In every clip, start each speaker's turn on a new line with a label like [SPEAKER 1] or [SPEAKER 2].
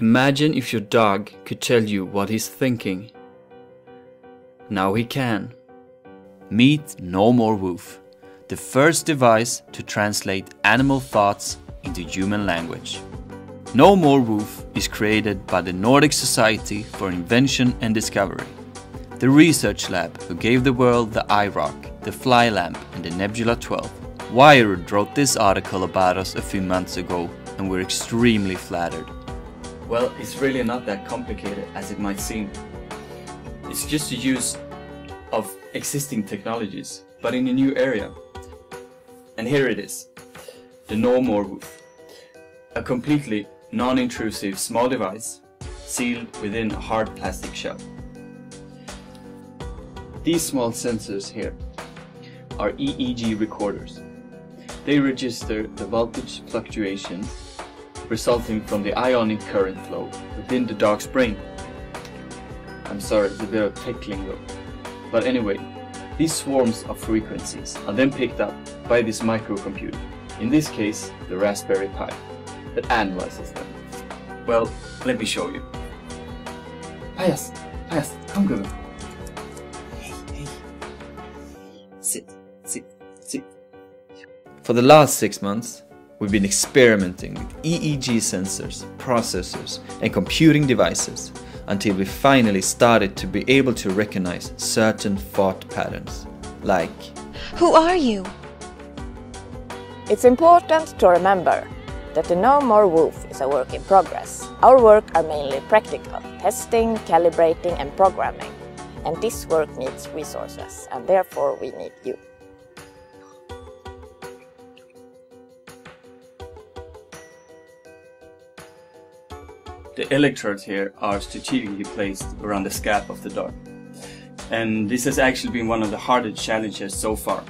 [SPEAKER 1] Imagine if your dog could tell you what he's thinking. Now he can.
[SPEAKER 2] Meet No More Woof, the first device to translate animal thoughts into human language. No More Woof is created by the Nordic Society for Invention and Discovery, the research lab who gave the world the iRock, the Fly Lamp and the Nebula 12. Wired wrote this article about us a few months ago and we're extremely flattered.
[SPEAKER 1] Well, it's really not that complicated as it might seem. It's just the use of existing technologies, but in a new area. And here it is, the No More Woof. A completely non-intrusive small device sealed within a hard plastic shell. These small sensors here are EEG recorders. They register the voltage fluctuations resulting from the ionic current flow within the dog's brain. I'm sorry, it's a bit of. But anyway, these swarms of frequencies are then picked up by this microcomputer, in this case the Raspberry Pi, that analyzes them. Well, let me show you. Pajas, Pajas, come Gubben. Hey, hey. Sit, sit, sit. For the last six months, we've been experimenting with EEG sensors, processors, and computing devices until we finally started to be able to recognize certain thought patterns, like
[SPEAKER 3] Who are you?
[SPEAKER 4] It's important to remember that the No More Woof is a work in progress. Our work are mainly practical, testing, calibrating and programming. And this work needs resources and therefore we need you.
[SPEAKER 1] The electrodes here are strategically placed around the scalp of the dog. And this has actually been one of the hardest challenges so far.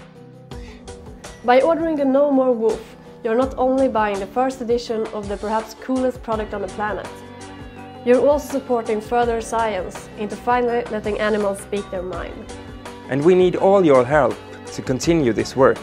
[SPEAKER 5] By ordering the No More Woof, you're not only buying the first edition of the perhaps coolest product on the planet, you're also supporting further science into finally letting animals speak their mind.
[SPEAKER 6] And we need all your help to continue this work.